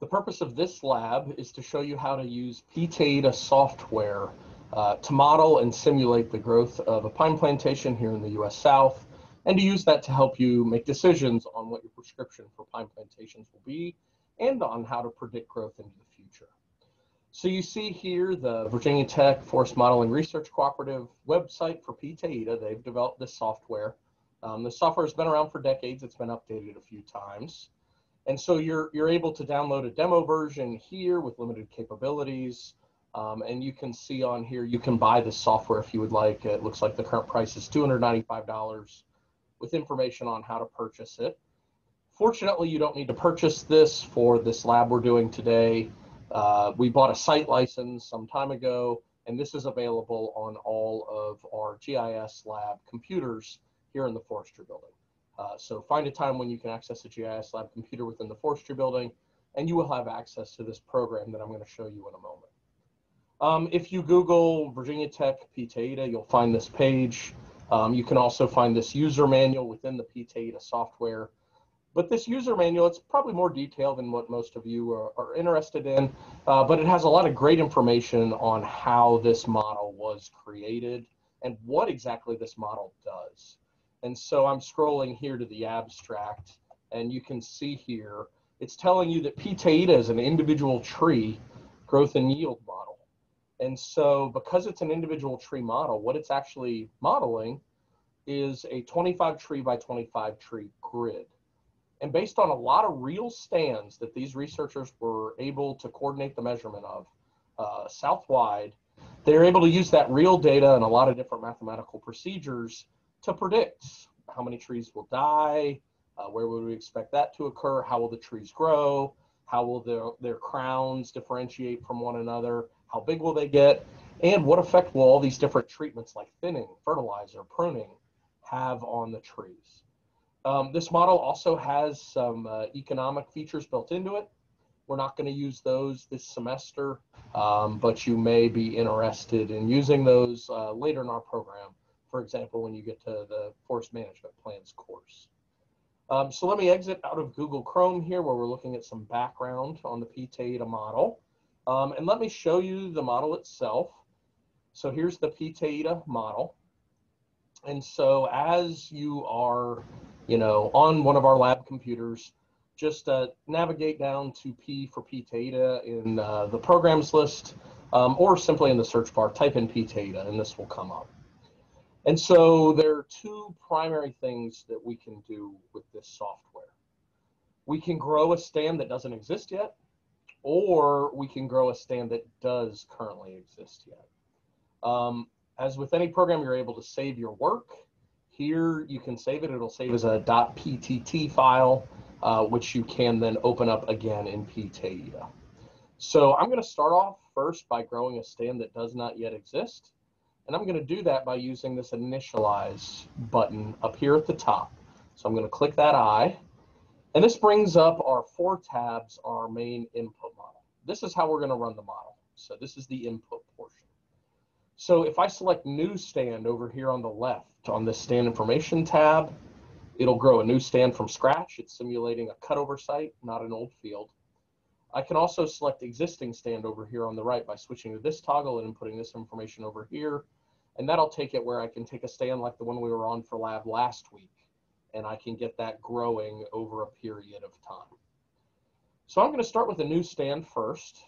The purpose of this lab is to show you how to use PTAEDA software uh, to model and simulate the growth of a pine plantation here in the US South, and to use that to help you make decisions on what your prescription for pine plantations will be and on how to predict growth into the future. So you see here the Virginia Tech Forest Modeling Research Cooperative website for PTAEDA. They've developed this software. Um, the software has been around for decades. It's been updated a few times. And so you're, you're able to download a demo version here with limited capabilities. Um, and you can see on here, you can buy this software if you would like. It looks like the current price is $295 with information on how to purchase it. Fortunately, you don't need to purchase this for this lab we're doing today. Uh, we bought a site license some time ago, and this is available on all of our GIS lab computers here in the forestry building. Uh, so find a time when you can access a GIS lab computer within the forestry building, and you will have access to this program that I'm going to show you in a moment. Um, if you Google Virginia Tech PTAEDA, you'll find this page. Um, you can also find this user manual within the PTAEDA software. But this user manual, it's probably more detailed than what most of you are, are interested in, uh, but it has a lot of great information on how this model was created and what exactly this model does. And so I'm scrolling here to the abstract, and you can see here, it's telling you that PTAEDA is an individual tree growth and yield model. And so because it's an individual tree model, what it's actually modeling is a 25 tree by 25 tree grid. And based on a lot of real stands that these researchers were able to coordinate the measurement of uh, south-wide, they're able to use that real data and a lot of different mathematical procedures to predict how many trees will die, uh, where would we expect that to occur, how will the trees grow, how will their, their crowns differentiate from one another, how big will they get, and what effect will all these different treatments like thinning, fertilizer, pruning have on the trees. Um, this model also has some uh, economic features built into it. We're not going to use those this semester, um, but you may be interested in using those uh, later in our program. For example, when you get to the forest management plans course. Um, so let me exit out of Google Chrome here where we're looking at some background on the PTAEDA model. Um, and let me show you the model itself. So here's the PTAEDA model. And so as you are you know, on one of our lab computers, just uh, navigate down to P for PTAEDA in uh, the programs list, um, or simply in the search bar, type in PTAEDA and this will come up. And so there are two primary things that we can do with this software. We can grow a stand that doesn't exist yet, or we can grow a stand that does currently exist yet. Um, as with any program, you're able to save your work here you can save it. It'll save as a .ptt file, uh, which you can then open up again in PTAEDA. So I'm going to start off first by growing a stand that does not yet exist. And I'm going to do that by using this initialize button up here at the top. So I'm going to click that I. And this brings up our four tabs, our main input model. This is how we're going to run the model. So this is the input portion. So if I select new stand over here on the left on the stand information tab, it'll grow a new stand from scratch. It's simulating a cutover site, not an old field. I can also select existing stand over here on the right by switching to this toggle and putting this information over here. And that'll take it where I can take a stand like the one we were on for lab last week. And I can get that growing over a period of time. So I'm going to start with a new stand first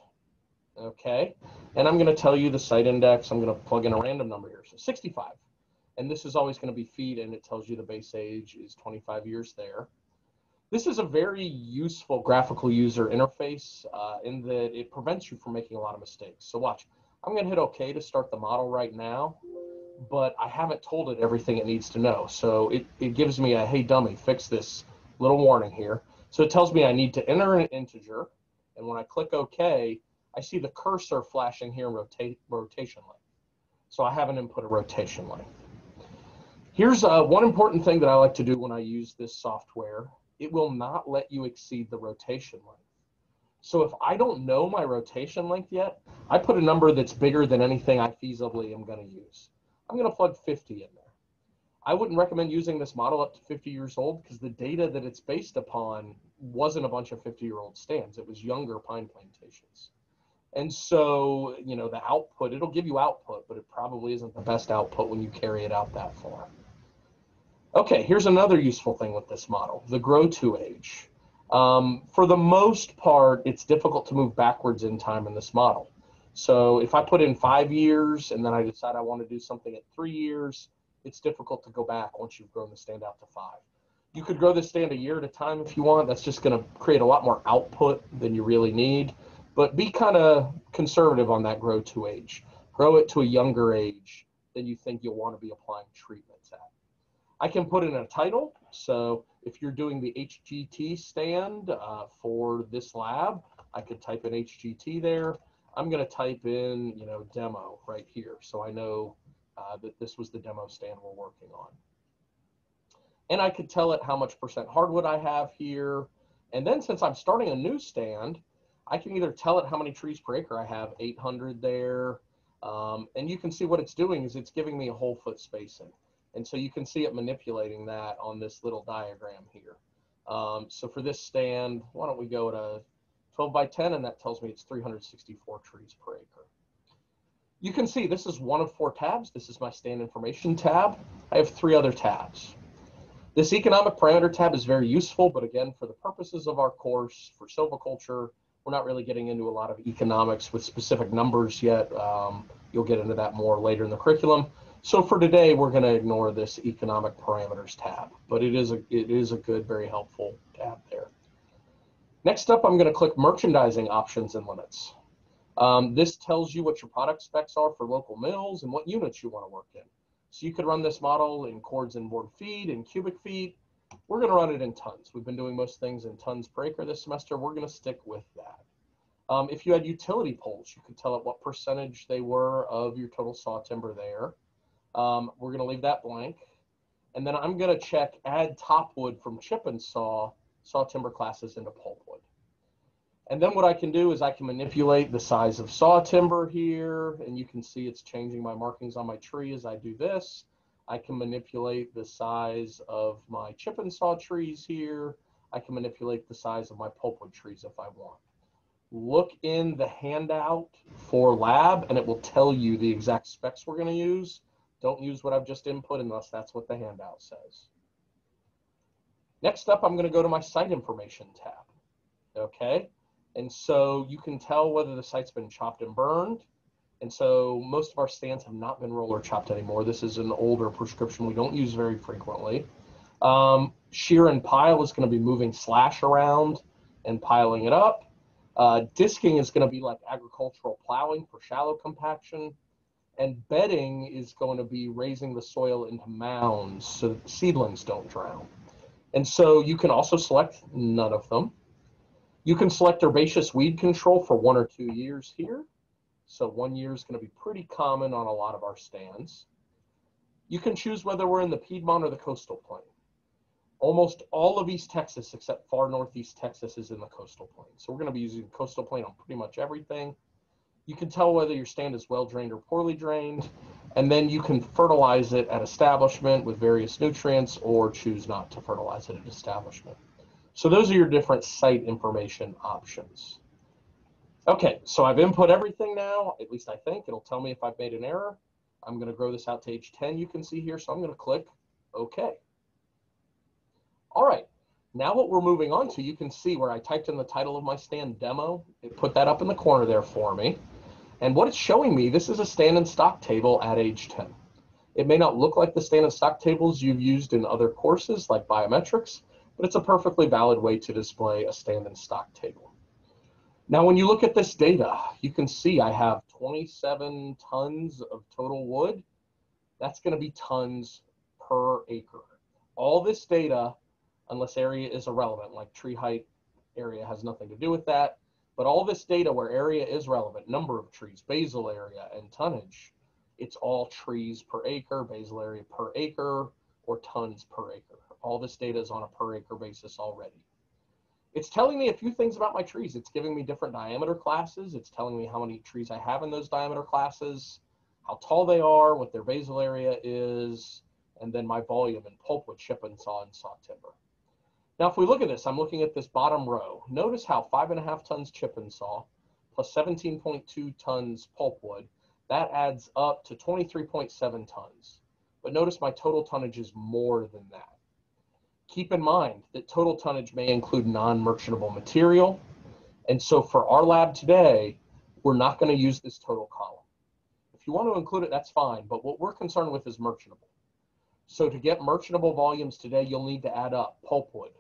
okay? And I'm gonna tell you the site index, I'm gonna plug in a random number here, so 65. And this is always gonna be feed and it tells you the base age is 25 years there. This is a very useful graphical user interface uh, in that it prevents you from making a lot of mistakes. So watch, I'm gonna hit okay to start the model right now, but I haven't told it everything it needs to know. So it, it gives me a, hey dummy, fix this little warning here. So it tells me I need to enter an integer, and when I click okay, I see the cursor flashing here, rotate, rotation length. So I haven't input a rotation length. Here's uh, one important thing that I like to do when I use this software. It will not let you exceed the rotation length. So if I don't know my rotation length yet, I put a number that's bigger than anything I feasibly am going to use. I'm going to plug 50 in there. I wouldn't recommend using this model up to 50 years old because the data that it's based upon wasn't a bunch of 50 year old stands. It was younger pine plantations. And so, you know, the output, it'll give you output, but it probably isn't the best output when you carry it out that far. Okay, here's another useful thing with this model, the grow to age. Um, for the most part, it's difficult to move backwards in time in this model. So if I put in five years and then I decide I want to do something at three years, it's difficult to go back once you've grown the stand out to five. You could grow the stand a year at a time if you want. That's just going to create a lot more output than you really need. But be kind of conservative on that grow to age. Grow it to a younger age than you think you'll want to be applying treatments at. I can put in a title. So if you're doing the HGT stand uh, for this lab, I could type in HGT there. I'm going to type in, you know, demo right here. So I know uh, that this was the demo stand we're working on. And I could tell it how much percent hardwood I have here. And then since I'm starting a new stand, I can either tell it how many trees per acre I have, 800 there. Um, and you can see what it's doing is it's giving me a whole foot spacing. And so you can see it manipulating that on this little diagram here. Um, so for this stand, why don't we go to 12 by 10, and that tells me it's 364 trees per acre. You can see this is one of four tabs. This is my stand information tab. I have three other tabs. This economic parameter tab is very useful, but again, for the purposes of our course for silviculture, we're not really getting into a lot of economics with specific numbers yet. Um, you'll get into that more later in the curriculum. So for today, we're going to ignore this economic parameters tab, but it is a it is a good, very helpful tab there. Next up, I'm going to click merchandising options and limits. Um, this tells you what your product specs are for local mills and what units you want to work in. So you could run this model in cords and board feet and cubic feet. We're going to run it in tons. We've been doing most things in tons per acre this semester. We're going to stick with that. Um, if you had utility poles, you could tell it what percentage they were of your total saw timber there. Um, we're going to leave that blank. And then I'm going to check add top wood from chip and saw, saw timber classes into pulpwood. And then what I can do is I can manipulate the size of saw timber here, and you can see it's changing my markings on my tree as I do this. I can manipulate the size of my chip and saw trees here. I can manipulate the size of my pulpwood trees if I want. Look in the handout for lab, and it will tell you the exact specs we're going to use. Don't use what I've just input unless that's what the handout says. Next up, I'm going to go to my site information tab. Okay, and so you can tell whether the site's been chopped and burned. And so most of our stands have not been roller chopped anymore. This is an older prescription we don't use very frequently. Um, shear and pile is going to be moving slash around and piling it up. Uh, disking is going to be like agricultural plowing for shallow compaction and bedding is going to be raising the soil into mounds so seedlings don't drown. And so you can also select none of them. You can select herbaceous weed control for one or two years here. So one year is going to be pretty common on a lot of our stands. You can choose whether we're in the Piedmont or the coastal plain. Almost all of East Texas, except far northeast Texas, is in the coastal plain. So we're going to be using coastal plain on pretty much everything. You can tell whether your stand is well drained or poorly drained, and then you can fertilize it at establishment with various nutrients or choose not to fertilize it at establishment. So those are your different site information options. Okay, so I've input everything now, at least I think. It'll tell me if I've made an error. I'm going to grow this out to age 10, you can see here, so I'm going to click OK. All right, now what we're moving on to, you can see where I typed in the title of my stand demo. It put that up in the corner there for me. And what it's showing me, this is a stand and stock table at age 10. It may not look like the stand and stock tables you've used in other courses like biometrics, but it's a perfectly valid way to display a stand and stock table. Now, when you look at this data, you can see I have 27 tons of total wood. That's going to be tons per acre. All this data unless area is irrelevant, like tree height area has nothing to do with that. But all this data where area is relevant, number of trees, basal area, and tonnage, it's all trees per acre, basal area per acre, or tons per acre. All this data is on a per acre basis already. It's telling me a few things about my trees. It's giving me different diameter classes. It's telling me how many trees I have in those diameter classes, how tall they are, what their basal area is, and then my volume in pulpwood, chip and saw, and saw timber. Now, if we look at this, I'm looking at this bottom row. Notice how five and a half tons chip and saw plus 17.2 tons pulpwood, that adds up to 23.7 tons. But notice my total tonnage is more than that. Keep in mind that total tonnage may include non-merchantable material. And so for our lab today, we're not going to use this total column. If you want to include it, that's fine. But what we're concerned with is merchantable. So to get merchantable volumes today, you'll need to add up pulpwood,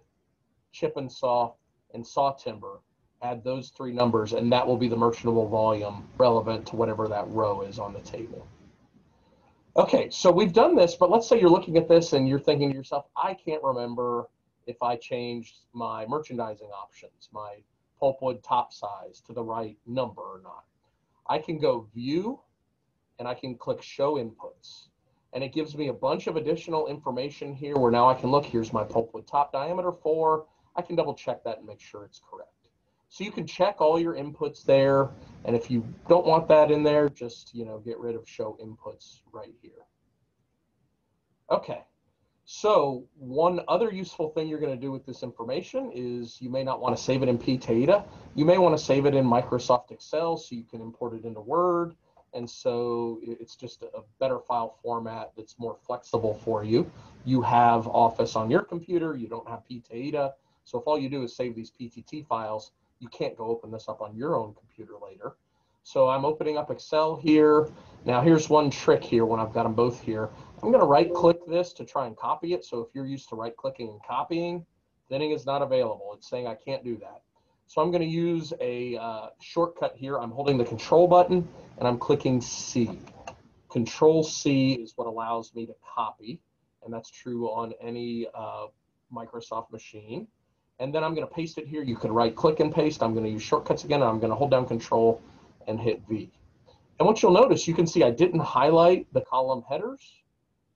chip and saw, and saw timber. Add those three numbers, and that will be the merchantable volume relevant to whatever that row is on the table. Okay, so we've done this, but let's say you're looking at this and you're thinking to yourself, I can't remember if I changed my merchandising options, my pulpwood top size to the right number or not. I can go view and I can click show inputs. And it gives me a bunch of additional information here where now I can look, here's my pulpwood top diameter four. I can double check that and make sure it's correct. So you can check all your inputs there. And if you don't want that in there, just, you know, get rid of show inputs right here. Okay. So one other useful thing you're going to do with this information is you may not want to save it in PTAEDA. You may want to save it in Microsoft Excel so you can import it into Word. And so it's just a better file format that's more flexible for you. You have Office on your computer. You don't have PTAEDA. So if all you do is save these PTT files, you can't go open this up on your own computer later. So I'm opening up Excel here. Now here's one trick here when I've got them both here. I'm going to right click this to try and copy it. So if you're used to right clicking and copying, thinning is not available. It's saying I can't do that. So I'm going to use a uh, shortcut here. I'm holding the control button and I'm clicking C. Control C is what allows me to copy. And that's true on any uh, Microsoft machine and then I'm going to paste it here. You can right click and paste. I'm going to use shortcuts again. I'm going to hold down control and hit V. And what you'll notice, you can see I didn't highlight the column headers,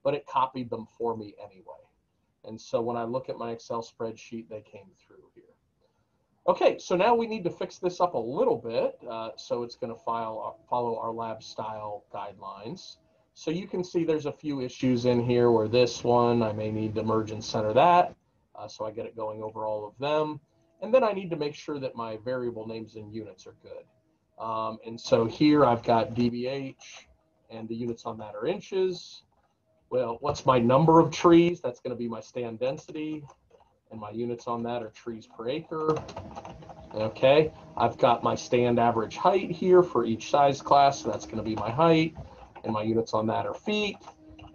but it copied them for me anyway. And so when I look at my Excel spreadsheet, they came through here. Okay, so now we need to fix this up a little bit. Uh, so it's going to file, follow our lab style guidelines. So you can see there's a few issues in here where this one, I may need to merge and center that. Uh, so I get it going over all of them. And then I need to make sure that my variable names and units are good. Um, and so here I've got DBH and the units on that are inches. Well, what's my number of trees? That's going to be my stand density. And my units on that are trees per acre. Okay, I've got my stand average height here for each size class. So that's going to be my height. And my units on that are feet.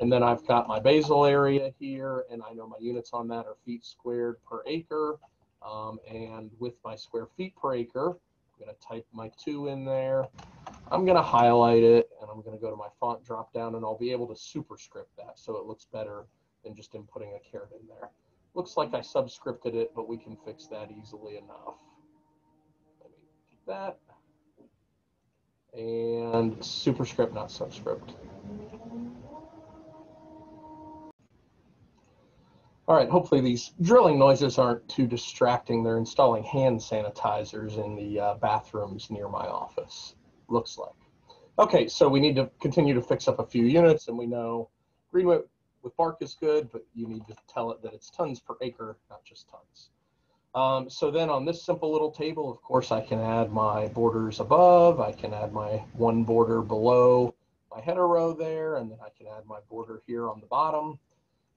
And then I've got my basal area here, and I know my units on that are feet squared per acre. Um, and with my square feet per acre, I'm going to type my two in there. I'm going to highlight it, and I'm going to go to my font drop down, and I'll be able to superscript that so it looks better than just inputting a caret in there. Looks like I subscripted it, but we can fix that easily enough. Let me that. And superscript, not subscript. All right, hopefully these drilling noises aren't too distracting. They're installing hand sanitizers in the uh, bathrooms near my office, looks like. Okay, so we need to continue to fix up a few units, and we know greenwood with bark is good, but you need to tell it that it's tons per acre, not just tons. Um, so then on this simple little table, of course, I can add my borders above, I can add my one border below my header row there, and then I can add my border here on the bottom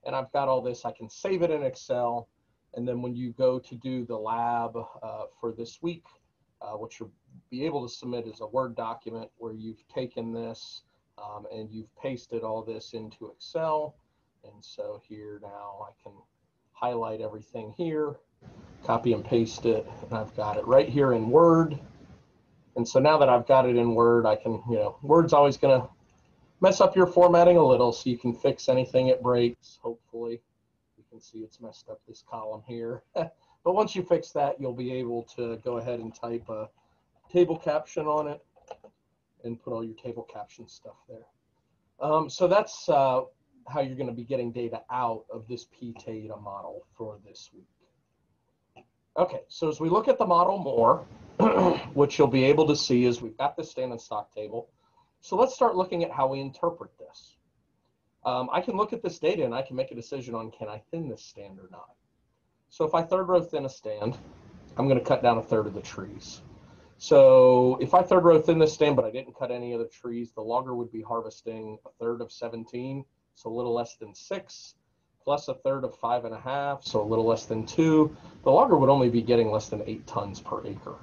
and I've got all this. I can save it in Excel. And then when you go to do the lab uh, for this week, uh, what you'll be able to submit is a Word document where you've taken this um, and you've pasted all this into Excel. And so here now I can highlight everything here, copy and paste it, and I've got it right here in Word. And so now that I've got it in Word, I can, you know, Word's always going to mess up your formatting a little so you can fix anything it breaks, hopefully. You can see it's messed up this column here. but once you fix that, you'll be able to go ahead and type a table caption on it and put all your table caption stuff there. Um, so that's uh, how you're going to be getting data out of this PTAEDA model for this week. Okay, so as we look at the model more, what you'll be able to see is we've got the stand and stock table. So let's start looking at how we interpret this. um, I can look at this data and I can make a decision on can I thin this stand or not. So if I third row thin a stand, I'm going to cut down a third of the trees. So if I third row thin this stand, but I didn't cut any of the trees, the logger would be harvesting a third of 17, so a little less than six, plus a third of five and a half, so a little less than two. The logger would only be getting less than eight tons per acre.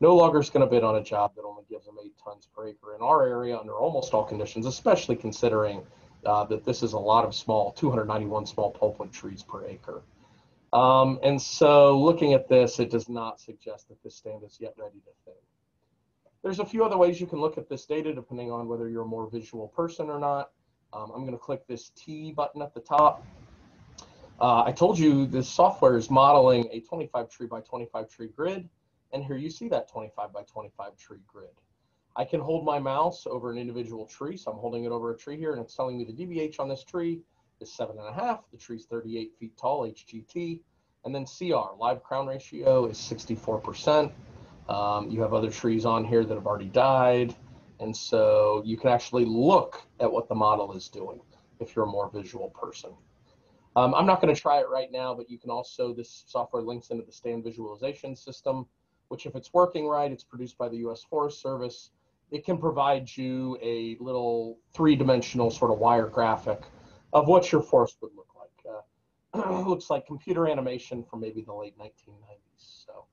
No logger is going to bid on a job that only gives them eight tons per acre in our area under almost all conditions, especially considering uh, that this is a lot of small, 291 small pulpwood trees per acre. Um, and so looking at this, it does not suggest that this stand is yet ready to thin. There's a few other ways you can look at this data depending on whether you're a more visual person or not. Um, I'm going to click this T button at the top. Uh, I told you this software is modeling a 25 tree by 25 tree grid. And here you see that 25 by 25 tree grid. I can hold my mouse over an individual tree. So I'm holding it over a tree here and it's telling me the DBH on this tree is seven and a half. The tree's 38 feet tall, HGT. And then CR, live crown ratio is 64%. Um, you have other trees on here that have already died. And so you can actually look at what the model is doing if you're a more visual person. Um, I'm not going to try it right now, but you can also, this software links into the stand visualization system, which if it's working right, it's produced by the US Forest Service. It can provide you a little three-dimensional sort of wire graphic of what your forest would look like. Uh, looks like computer animation from maybe the late 1990s. So,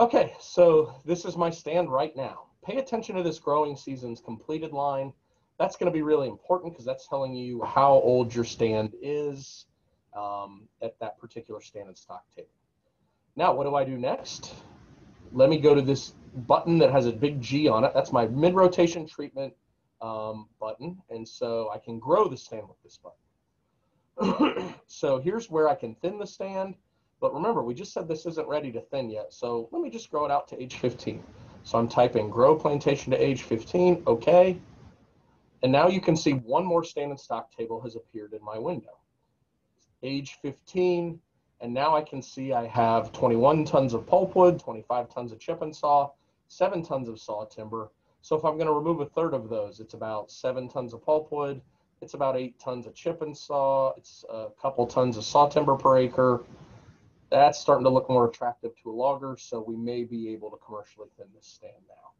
okay, so this is my stand right now. Pay attention to this growing season's completed line. That's going to be really important because that's telling you how old your stand is um, at that particular stand and stock table. Now, what do I do next? Let me go to this button that has a big G on it. That's my mid-rotation treatment um, button. And so I can grow the stand with this button. so here's where I can thin the stand. But remember, we just said this isn't ready to thin yet. So let me just grow it out to age 15. So I'm typing grow plantation to age 15, okay. And now you can see one more stand and stock table has appeared in my window. Age 15, and now I can see I have 21 tons of pulpwood, 25 tons of chip and saw, seven tons of saw timber, so if I'm going to remove a third of those, it's about seven tons of pulpwood. It's about eight tons of chip and saw. It's a couple tons of saw timber per acre. That's starting to look more attractive to a logger, so we may be able to commercially thin this stand now.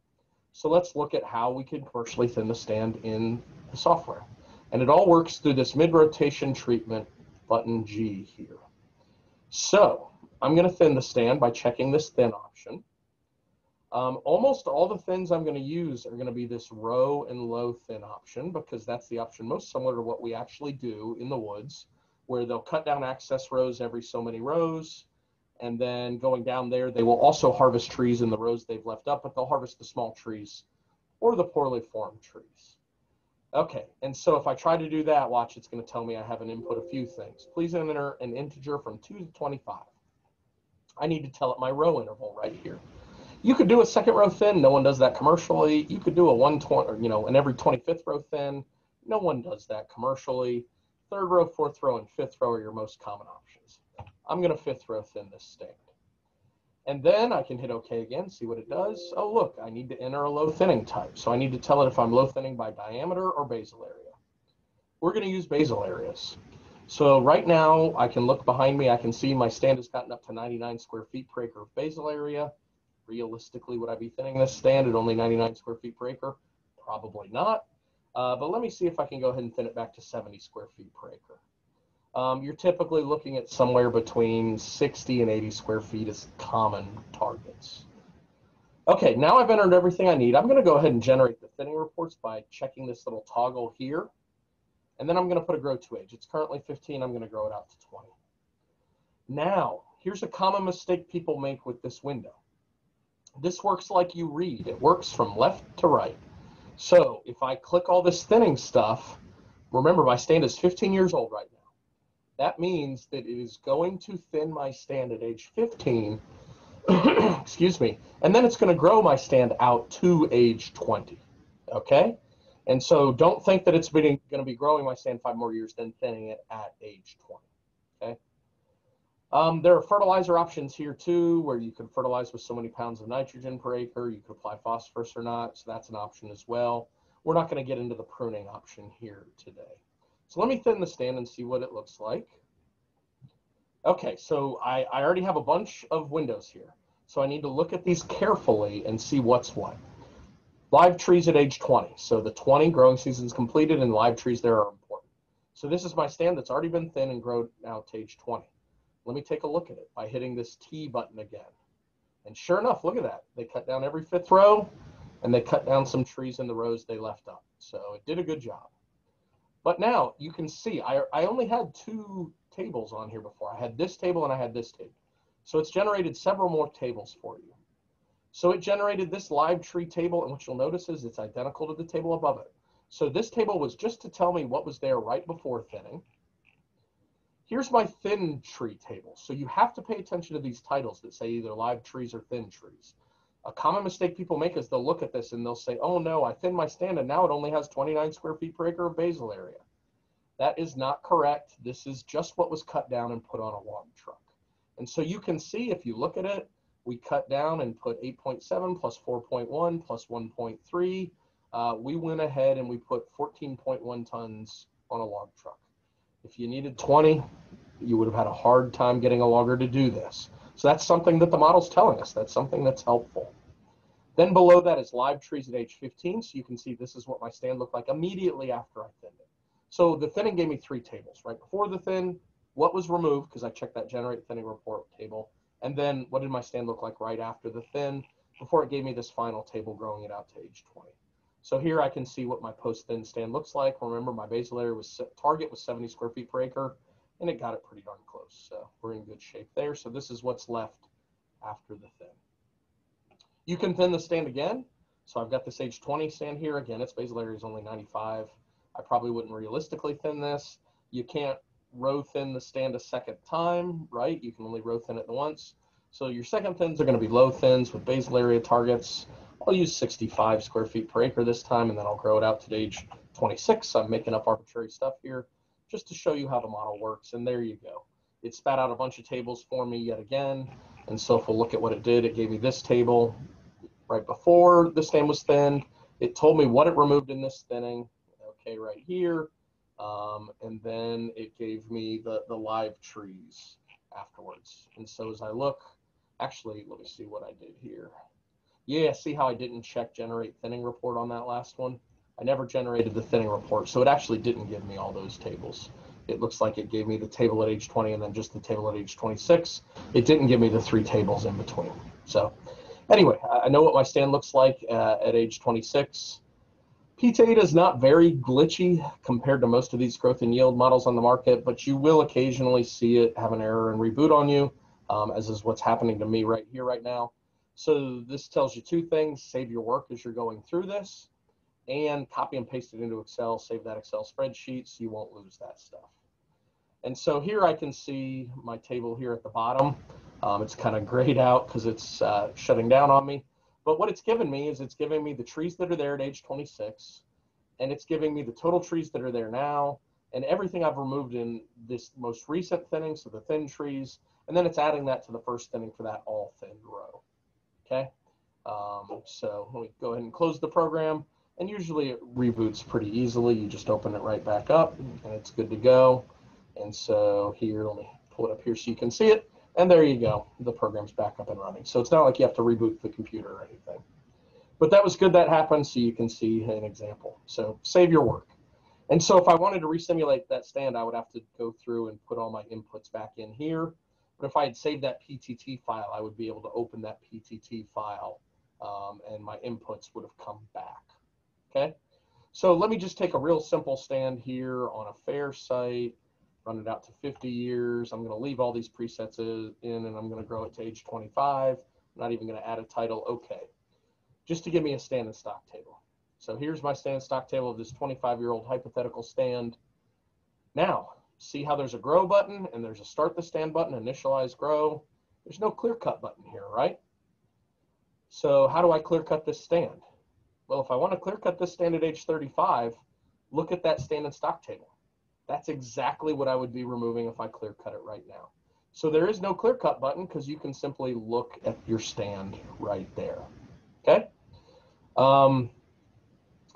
So let's look at how we can commercially thin the stand in the software. And it all works through this mid-rotation treatment button G here. So I'm going to thin the stand by checking this thin option. Um, almost all the thins I'm going to use are going to be this row and low thin option because that's the option most similar to what we actually do in the woods where they'll cut down access rows every so many rows. And then going down there, they will also harvest trees in the rows they've left up, but they'll harvest the small trees or the poorly formed trees. Okay, and so if I try to do that, watch, it's going to tell me I have an input a few things. Please enter an integer from 2 to 25. I need to tell it my row interval right here. You could do a second row thin. No one does that commercially. You could do a 120, you know, an every 25th row thin. No one does that commercially. Third row, fourth row, and fifth row are your most common options. I'm going to fifth row thin this stand. And then I can hit OK again, see what it does. Oh, look, I need to enter a low thinning type. So I need to tell it if I'm low thinning by diameter or basal area. We're going to use basal areas. So right now, I can look behind me. I can see my stand has gotten up to 99 square feet per acre of basal area realistically, would I be thinning this stand at only 99 square feet per acre? Probably not. Uh, but let me see if I can go ahead and thin it back to 70 square feet per acre. Um, you're typically looking at somewhere between 60 and 80 square feet as common targets. Okay, now I've entered everything I need. I'm going to go ahead and generate the thinning reports by checking this little toggle here. And then I'm going to put a grow to age. It's currently 15. I'm going to grow it out to 20. Now, here's a common mistake people make with this window. This works like you read. It works from left to right. So if I click all this thinning stuff, remember my stand is 15 years old right now. That means that it is going to thin my stand at age 15, excuse me, and then it's going to grow my stand out to age 20, okay? And so don't think that it's going to be growing my stand five more years, than thinning it at age 20, okay? Um, there are fertilizer options here too, where you can fertilize with so many pounds of nitrogen per acre. You could apply phosphorus or not, so that's an option as well. We're not going to get into the pruning option here today. So let me thin the stand and see what it looks like. Okay, so I, I already have a bunch of windows here. So I need to look at these carefully and see what's what. Live trees at age 20. So the 20 growing season is completed and live trees there are important. So this is my stand that's already been thin and grown now to age 20. Let me take a look at it by hitting this T button again. And sure enough, look at that. They cut down every fifth row and they cut down some trees in the rows they left up. So it did a good job. But now you can see, I, I only had two tables on here before. I had this table and I had this table. So it's generated several more tables for you. So it generated this live tree table, and what you'll notice is it's identical to the table above it. So this table was just to tell me what was there right before thinning. Here's my thin tree table. So you have to pay attention to these titles that say either live trees or thin trees. A common mistake people make is they'll look at this and they'll say, oh no, I thinned my stand and now it only has 29 square feet per acre of basal area. That is not correct. This is just what was cut down and put on a log truck. And so you can see if you look at it, we cut down and put 8.7 plus 4.1 plus 1.3. Uh, we went ahead and we put 14.1 tons on a log truck. If you needed 20, you would have had a hard time getting a logger to do this. So that's something that the model's telling us. That's something that's helpful. Then below that is live trees at age 15. So you can see this is what my stand looked like immediately after I thinned it. So the thinning gave me three tables, right? Before the thin, what was removed, because I checked that generate thinning report table. And then what did my stand look like right after the thin, before it gave me this final table growing it out to age 20. So here I can see what my post-thin stand looks like. Remember, my basal area was target was 70 square feet per acre, and it got it pretty darn close. So we're in good shape there. So this is what's left after the thin. You can thin the stand again. So I've got this age 20 stand here. Again, its basal area is only 95. I probably wouldn't realistically thin this. You can't row thin the stand a second time, right? You can only row thin it once. So your second thins are going to be low thins with basal area targets. I'll use 65 square feet per acre this time, and then I'll grow it out to age 26. I'm making up arbitrary stuff here just to show you how the model works. And there you go. It spat out a bunch of tables for me yet again. And so if we'll look at what it did, it gave me this table right before the stand was thinned. It told me what it removed in this thinning, okay, right here. Um, and then it gave me the, the live trees afterwards. And so as I look, actually, let me see what I did here. Yeah, see how I didn't check generate thinning report on that last one? I never generated the thinning report, so it actually didn't give me all those tables. It looks like it gave me the table at age 20 and then just the table at age 26. It didn't give me the three tables in between. So anyway, I know what my stand looks like uh, at age 26. PTAEDA is not very glitchy compared to most of these growth and yield models on the market, but you will occasionally see it have an error and reboot on you, um, as is what's happening to me right here, right now. So this tells you two things, save your work as you're going through this, and copy and paste it into Excel, save that Excel spreadsheet so you won't lose that stuff. And so here I can see my table here at the bottom. Um, it's kind of grayed out because it's uh, shutting down on me. But what it's given me is it's giving me the trees that are there at age 26, and it's giving me the total trees that are there now, and everything I've removed in this most recent thinning, so the thin trees, and then it's adding that to the first thinning for that all thinned row. Okay, um, so let me go ahead and close the program, and usually it reboots pretty easily. You just open it right back up, and it's good to go. And so here, let me pull it up here so you can see it. And there you go. The program's back up and running. So it's not like you have to reboot the computer or anything. But that was good that happened so you can see an example. So save your work. And so if I wanted to resimulate that stand, I would have to go through and put all my inputs back in here. But if I had saved that PTT file, I would be able to open that PTT file um, and my inputs would have come back. Okay. So let me just take a real simple stand here on a fair site run it out to 50 years. I'm going to leave all these presets in and I'm going to grow it to age 25. I'm not even going to add a title. Okay. Just to give me a stand and stock table. So here's my stand stock table of this 25 year old hypothetical stand. Now, see how there's a grow button and there's a start the stand button, initialize grow. There's no clear cut button here, right? So how do I clear cut this stand? Well, if I want to clear cut this stand at age 35, look at that stand and stock table. That's exactly what I would be removing if I clear cut it right now. So there is no clear cut button because you can simply look at your stand right there. Okay. Um,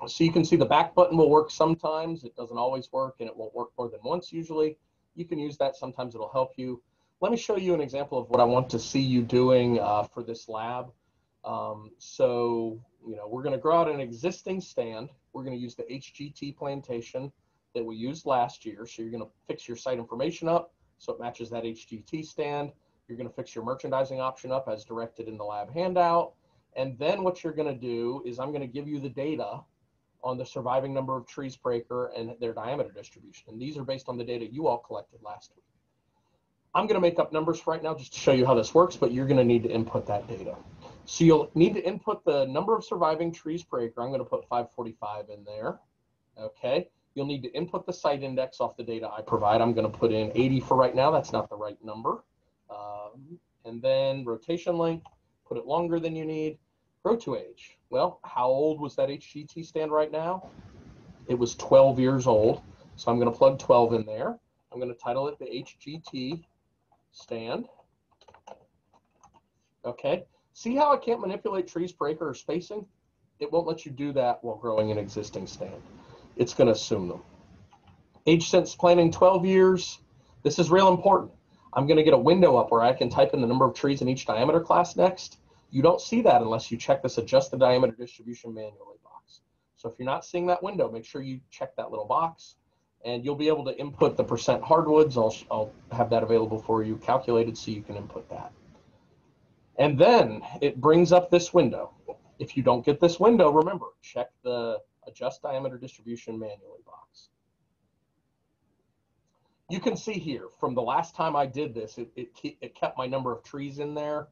So you can see the back button will work sometimes. It doesn't always work and it won't work more than once usually. You can use that. Sometimes it'll help you. Let me show you an example of what I want to see you doing uh, for this lab. Um, so, you know, we're going to grow out an existing stand. We're going to use the HGT plantation that we used last year. So you're going to fix your site information up so it matches that HGT stand. You're going to fix your merchandising option up as directed in the lab handout. And then what you're going to do is I'm going to give you the data on the surviving number of trees per acre and their diameter distribution. And these are based on the data you all collected last week. I'm going to make up numbers right now just to show you how this works, but you're going to need to input that data. So you'll need to input the number of surviving trees per acre. I'm going to put 545 in there. Okay. You'll need to input the site index off the data I provide. I'm going to put in 80 for right now. That's not the right number. Um, and then rotation length, put it longer than you need. Grow to age. Well, how old was that HGT stand right now? It was 12 years old. So I'm going to plug 12 in there. I'm going to title it the HGT stand. Okay. See how I can't manipulate trees per acre or spacing? It won't let you do that while growing an existing stand. It's going to assume them. Age since planting 12 years. This is real important. I'm going to get a window up where I can type in the number of trees in each diameter class next. You don't see that unless you check this adjust the diameter distribution manually box. So if you're not seeing that window, make sure you check that little box and you'll be able to input the percent hardwoods. I'll, I'll have that available for you calculated so you can input that. And then it brings up this window. If you don't get this window, remember, check the adjust diameter distribution manually box. You can see here from the last time I did this, it, it, it kept my number of trees in there.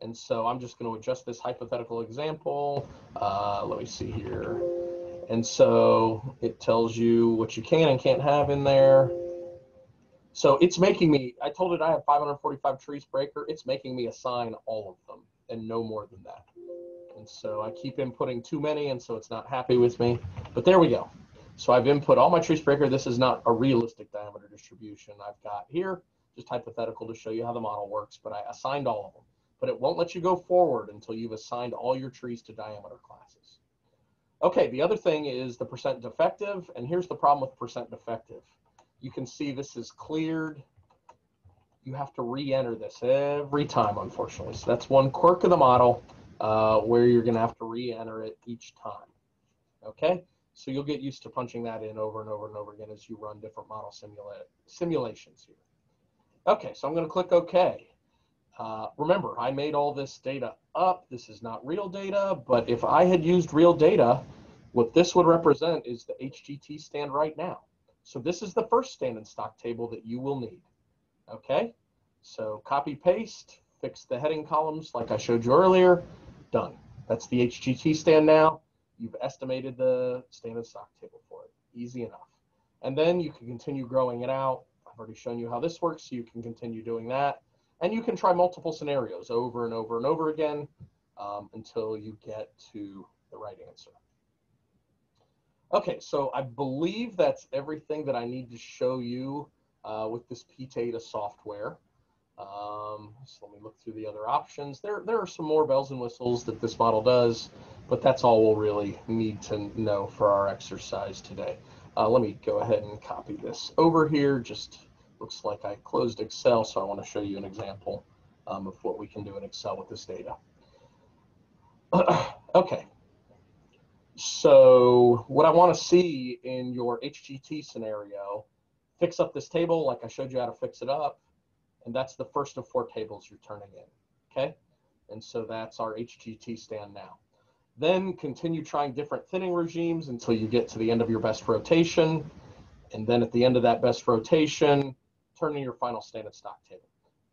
And so I'm just going to adjust this hypothetical example. Uh, let me see here. And so it tells you what you can and can't have in there. So it's making me, I told it I have 545 trees acre. It's making me assign all of them and no more than that. And so I keep inputting too many and so it's not happy with me. But there we go. So I've input all my trees acre. This is not a realistic diameter distribution I've got here, just hypothetical to show you how the model works, but I assigned all of them. But it won't let you go forward until you've assigned all your trees to diameter classes. Okay, the other thing is the percent defective, and here's the problem with percent defective. You can see this is cleared. You have to re-enter this every time, unfortunately. So that's one quirk of the model uh, where you're gonna have to re-enter it each time, okay? So you'll get used to punching that in over and over and over again as you run different model simula simulations here. Okay, so I'm going to click OK. Uh, remember, I made all this data up. This is not real data, but if I had used real data, what this would represent is the HGT stand right now. So this is the first stand in stock table that you will need. Okay, so copy paste, fix the heading columns like I showed you earlier, done. That's the HGT stand now. You've estimated the standard stock table for it. Easy enough. And then you can continue growing it out. I've already shown you how this works, so you can continue doing that. And you can try multiple scenarios over and over and over again um, until you get to the right answer. Okay, so I believe that's everything that I need to show you uh, with this PTAEDA software. Um, so let me look through the other options. There, there are some more bells and whistles that this model does, but that's all we'll really need to know for our exercise today. Uh, let me go ahead and copy this over here. Just looks like I closed Excel, so I want to show you an example um, of what we can do in Excel with this data. okay. So what I want to see in your HGT scenario, fix up this table like I showed you how to fix it up and that's the first of four tables you're turning in, okay? And so that's our HGT stand now. Then continue trying different thinning regimes until you get to the end of your best rotation. And then at the end of that best rotation, turn in your final stand standard stock table.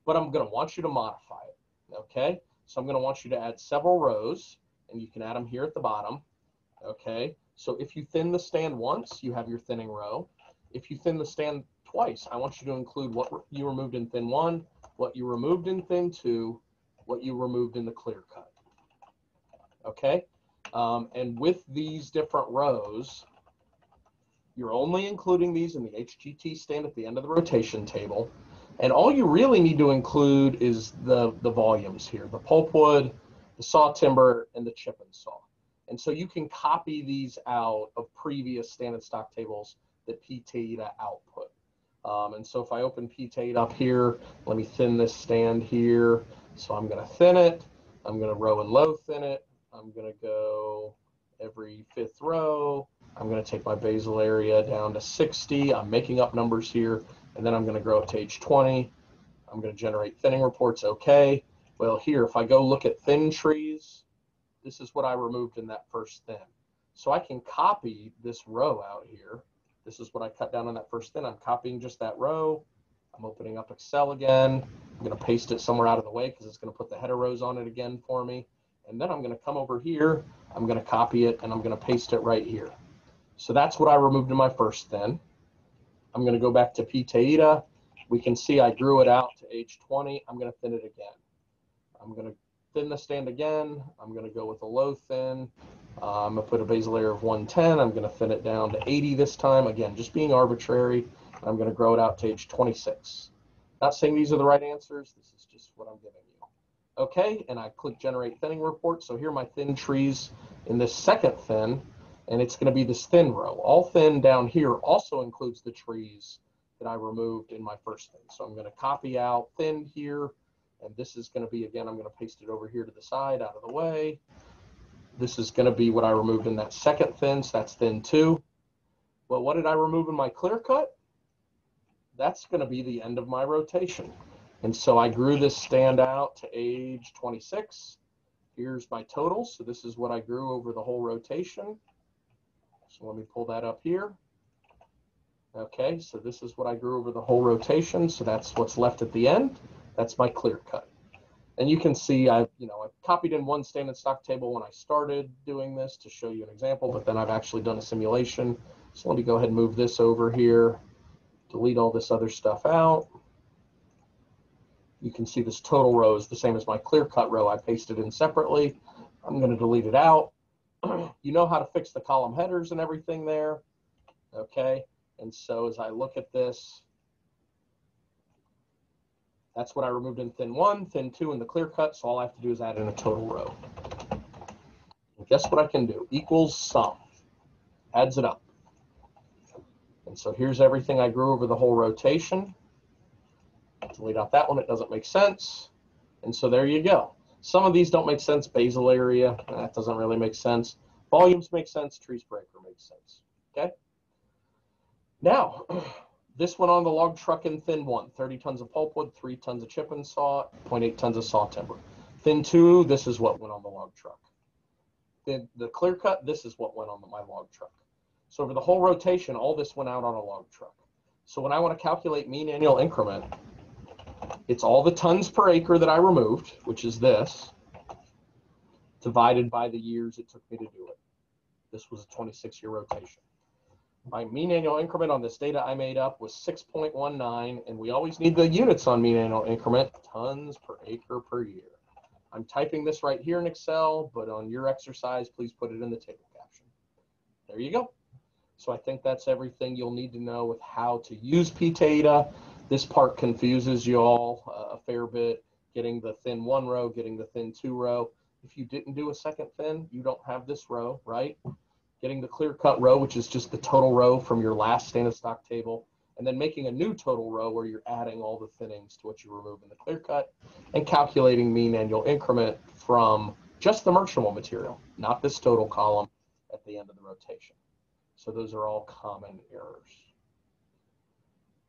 But I'm gonna want you to modify it, okay? So I'm gonna want you to add several rows and you can add them here at the bottom, okay? So if you thin the stand once, you have your thinning row. If you thin the stand twice. I want you to include what you removed in thin one, what you removed in thin two, what you removed in the clear cut. Okay? Um, and with these different rows, you're only including these in the HGT stand at the end of the rotation table. And all you really need to include is the, the volumes here, the pulpwood, the saw timber, and the chip and saw. And so you can copy these out of previous standard stock tables that PTAEDA output. Um, and so if I open PTAEDA up here, let me thin this stand here. So I'm going to thin it. I'm going to row and low thin it. I'm going to go every fifth row. I'm going to take my basal area down to 60. I'm making up numbers here. And then I'm going to grow it to age 20. I'm going to generate thinning reports. Okay. Well, here, if I go look at thin trees, this is what I removed in that first thin. So I can copy this row out here. This is what I cut down on that first thin. I'm copying just that row. I'm opening up Excel again. I'm going to paste it somewhere out of the way because it's going to put the header rows on it again for me. And then I'm going to come over here. I'm going to copy it and I'm going to paste it right here. So that's what I removed in my first thin. I'm going to go back to PTAEDA. We can see I grew it out to age 20. I'm going to thin it again. I'm going to thin the stand again. I'm going to go with a low thin. Uh, I'm going to put a basal area of 110. I'm going to thin it down to 80 this time. Again, just being arbitrary. I'm going to grow it out to age 26. Not saying these are the right answers. This is just what I'm giving you. Okay, and I click generate thinning report. So here are my thin trees in this second thin, and it's going to be this thin row. All thin down here also includes the trees that I removed in my first thin. So I'm going to copy out thin here, and this is going to be, again, I'm going to paste it over here to the side out of the way. This is going to be what I removed in that second thin, so that's thin two. Well, what did I remove in my clear cut? That's going to be the end of my rotation. And so I grew this stand out to age 26. Here's my total. So this is what I grew over the whole rotation. So let me pull that up here. Okay, so this is what I grew over the whole rotation. So that's what's left at the end. That's my clear cut. And you can see I've, you know, I've copied in one standard stock table when I started doing this to show you an example, but then I've actually done a simulation. So let me go ahead and move this over here, delete all this other stuff out. You can see this total row is the same as my clear cut row. I pasted in separately. I'm going to delete it out. you know how to fix the column headers and everything there. Okay. And so as I look at this, that's what I removed in thin one, thin two in the clear cut. So all I have to do is add in a total row. And guess what I can do? Equals sum. Adds it up. And so here's everything I grew over the whole rotation. Delete out that one, it doesn't make sense. And so there you go. Some of these don't make sense. Basal area, that doesn't really make sense. Volumes make sense. Trees acre makes sense. Okay. Now, this went on the log truck in thin one, 30 tons of pulpwood, three tons of chip and saw, 0.8 tons of saw timber. Thin two, this is what went on the log truck. The, the clear cut, this is what went on my log truck. So over the whole rotation, all this went out on a log truck. So when I want to calculate mean annual increment, it's all the tons per acre that I removed, which is this, divided by the years it took me to do it. This was a 26 year rotation. My mean annual increment on this data I made up was 6.19, and we always need the units on mean annual increment, tons per acre per year. I'm typing this right here in Excel, but on your exercise, please put it in the table caption. There you go. So I think that's everything you'll need to know with how to use PTAEDA. This part confuses you all uh, a fair bit, getting the thin one row, getting the thin two row. If you didn't do a second thin, you don't have this row, right? Getting the clear cut row, which is just the total row from your last stand of stock table, and then making a new total row where you're adding all the thinnings to what you remove in the clear cut, and calculating mean annual increment from just the merchantable material, not this total column at the end of the rotation. So those are all common errors.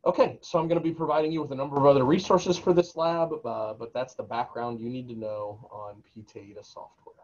Okay, so I'm going to be providing you with a number of other resources for this lab, uh, but that's the background you need to know on PTAEDA software.